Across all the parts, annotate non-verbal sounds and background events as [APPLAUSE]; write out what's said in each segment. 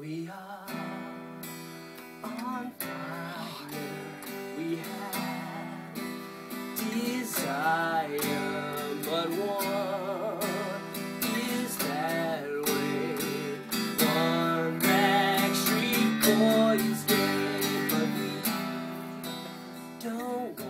We are on fire. We have desire, but one is that way. One Boys but we don't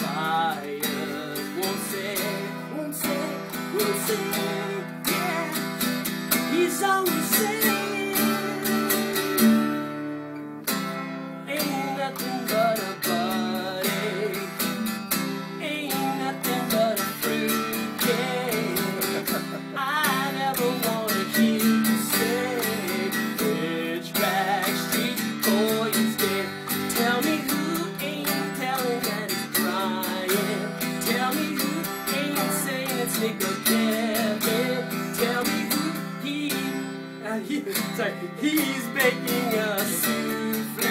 fires won't say, won't say, won't say, Yeah, he's always saying. He's baking a souffle,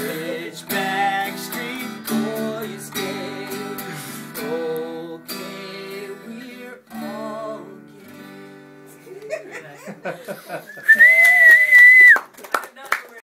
which Backstreet Boys gave. Okay, we're all gay. [LAUGHS]